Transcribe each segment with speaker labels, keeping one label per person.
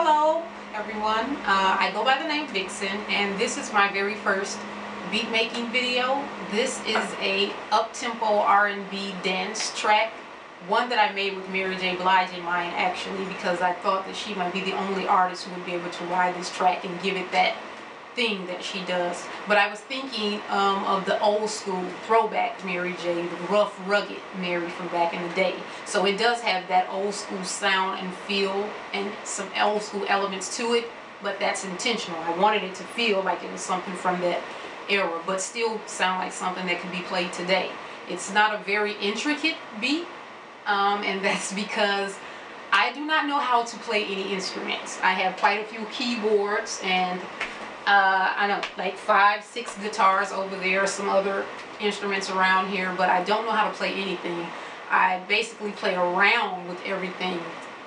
Speaker 1: Hello everyone, uh, I go by the name Vixen and this is my very first beat making video. This is a up-tempo R&B dance track, one that I made with Mary J. Blige in mind actually because I thought that she might be the only artist who would be able to ride this track and give it that thing that she does. But I was thinking um, of the old school throwback Mary J, the rough, rugged Mary from back in the day. So it does have that old school sound and feel and some old school elements to it, but that's intentional. I wanted it to feel like it was something from that era, but still sound like something that can be played today. It's not a very intricate beat, um, and that's because I do not know how to play any instruments. I have quite a few keyboards and uh, I know like five, six guitars over there, some other instruments around here, but I don't know how to play anything. I basically play around with everything.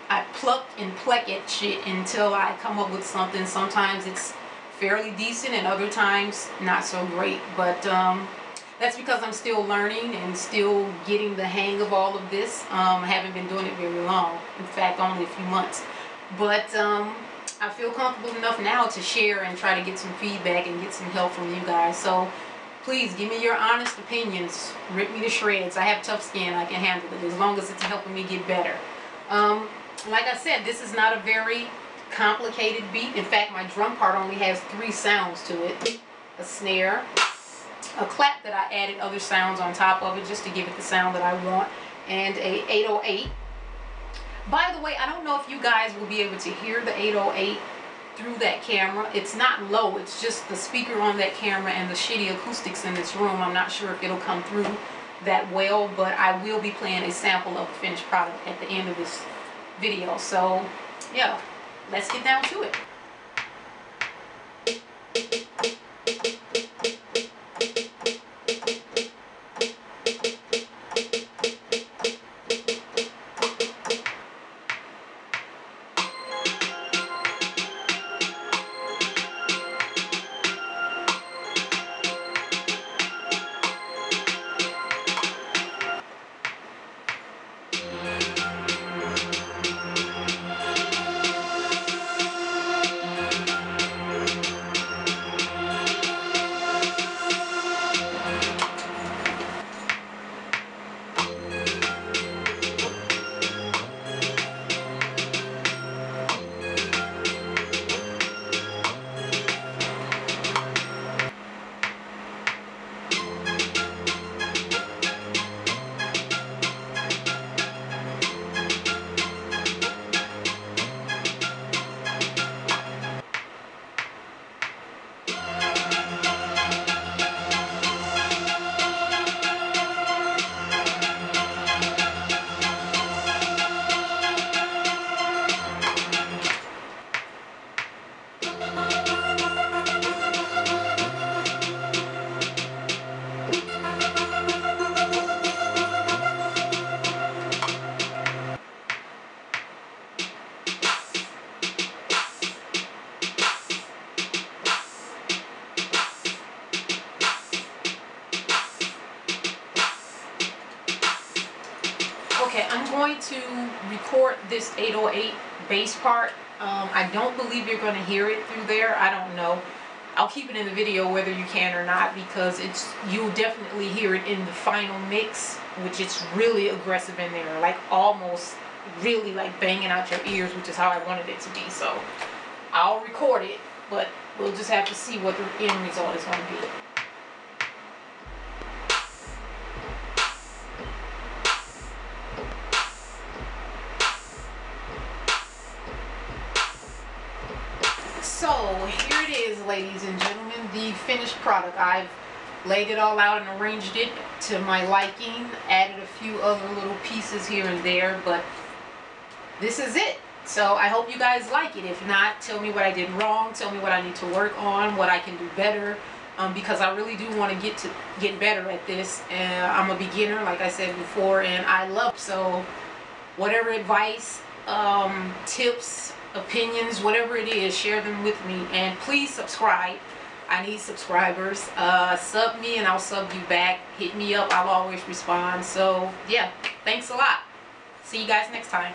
Speaker 1: I pluck and pluck at shit until I come up with something. Sometimes it's fairly decent and other times not so great. But um, that's because I'm still learning and still getting the hang of all of this. Um, I haven't been doing it very long. In fact, only a few months. But um, I feel comfortable enough now to share and try to get some feedback and get some help from you guys. So please give me your honest opinions. Rip me to shreds. I have tough skin. I can handle it as long as it's helping me get better. Um, like I said, this is not a very complicated beat. In fact, my drum part only has three sounds to it. A snare, a clap that I added other sounds on top of it just to give it the sound that I want, and a 808 by the way, I don't know if you guys will be able to hear the 808 through that camera. It's not low, it's just the speaker on that camera and the shitty acoustics in this room. I'm not sure if it'll come through that well, but I will be playing a sample of the finished product at the end of this video. So, yeah, let's get down to it. Going to record this 808 bass part. Um, I don't believe you're going to hear it through there. I don't know. I'll keep it in the video whether you can or not because it's you'll definitely hear it in the final mix, which it's really aggressive in there, like almost really like banging out your ears, which is how I wanted it to be. So I'll record it, but we'll just have to see what the end result is going to be. So here it is, ladies and gentlemen, the finished product. I've laid it all out and arranged it to my liking, added a few other little pieces here and there, but this is it. So I hope you guys like it. If not, tell me what I did wrong, tell me what I need to work on, what I can do better, um, because I really do want to get to get better at this. And I'm a beginner, like I said before, and I love so whatever advice, um, tips, opinions, whatever it is, share them with me. And please subscribe. I need subscribers. Uh, sub me and I'll sub you back. Hit me up. I'll always respond. So, yeah. Thanks a lot. See you guys next time.